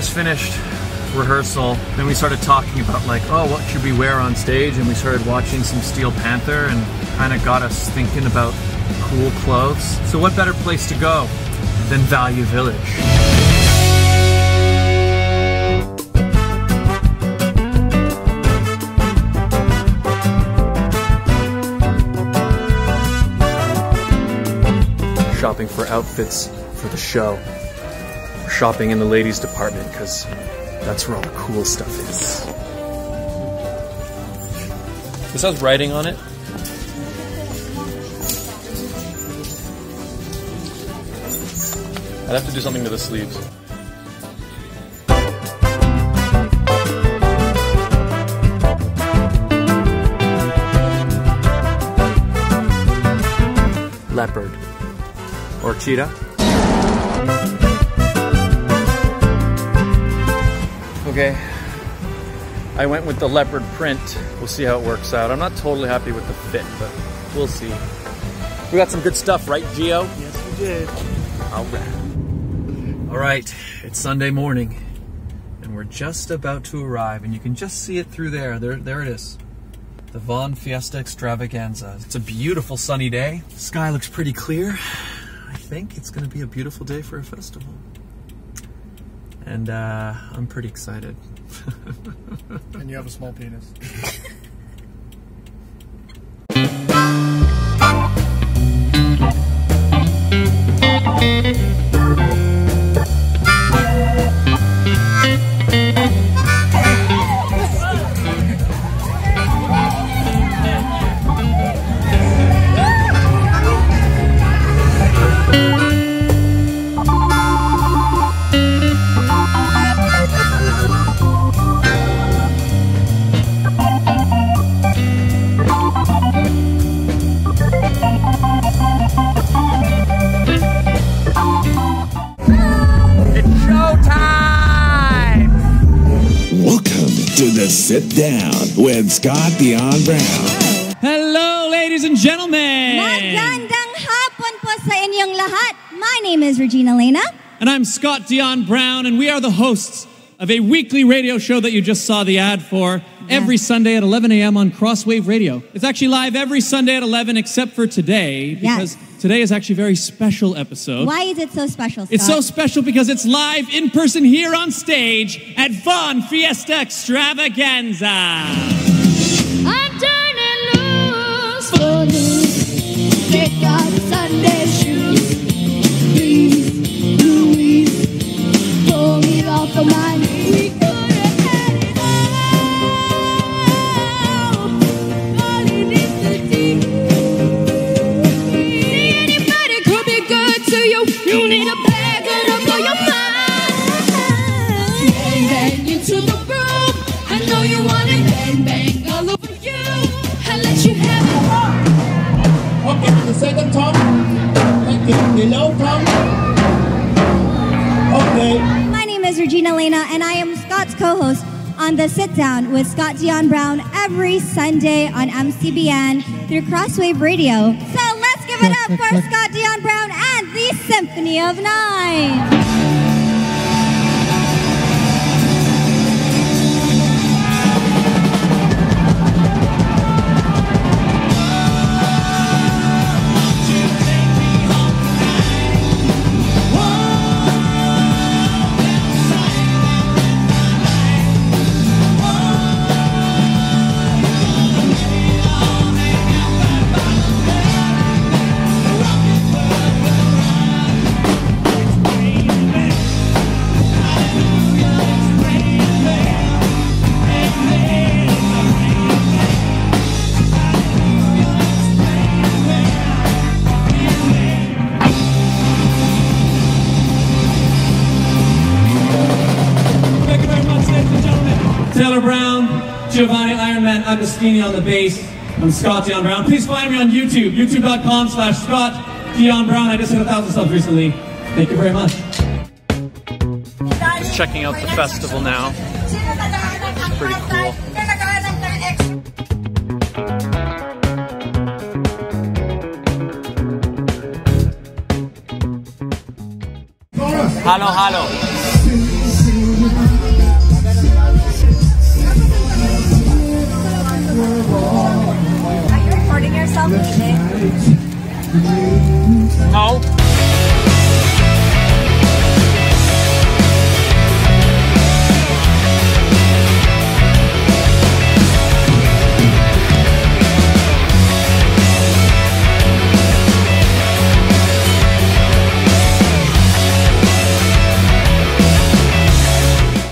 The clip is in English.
just finished rehearsal. Then we started talking about like, oh, what should we wear on stage? And we started watching some Steel Panther and kind of got us thinking about cool clothes. So what better place to go than Value Village? Shopping for outfits for the show. Shopping in the ladies department because that's where all the cool stuff is. This has writing on it. I'd have to do something to the sleeves. Leopard. Or cheetah. Okay. I went with the leopard print. We'll see how it works out. I'm not totally happy with the fit, but we'll see. We got some good stuff, right, Geo? Yes, we did. All right. All right, it's Sunday morning, and we're just about to arrive, and you can just see it through there. There, there it is. The Vaughan Fiesta Extravaganza. It's a beautiful sunny day. The Sky looks pretty clear. I think it's going to be a beautiful day for a festival. And uh, I'm pretty excited. And you have a small penis. to the Sit Down with Scott Dion Brown. Hello, ladies and gentlemen. Magandang hapon po sa inyong lahat. My name is Regina Lena. And I'm Scott Dion Brown, and we are the hosts of a weekly radio show that you just saw the ad for every Sunday at 11 a.m. on Crosswave Radio. It's actually live every Sunday at 11 except for today because Yes. today is actually a very special episode. Why is it so special, Scott? It's so special because it's live in person here on stage at Vaughan Fiesta Extravaganza. I'm turning loose need a bag of for your mind. Bang, bang into the room. I know you want it. Bang, bang all over you. I let you have it. Okay, the second Tom. Thank you. Below Tom. Okay. My name is Regina Lena, and I am Scott's co-host on the Sit Down with Scott Dion Brown every Sunday on MCBN through Crosswave Radio. So let's give it up for Scott Dion Brown and the Symphony of Nine. Taylor Brown, Giovanni Ironman Agostini on the bass. I'm Scott Dion Brown. Please find me on YouTube, youtube.com slash Scott Dion Brown. I just hit a thousand subs recently. Thank you very much. Checking out the festival now. It's pretty cool. Halo, halo. 三们的好。